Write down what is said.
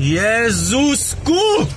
Jezusku!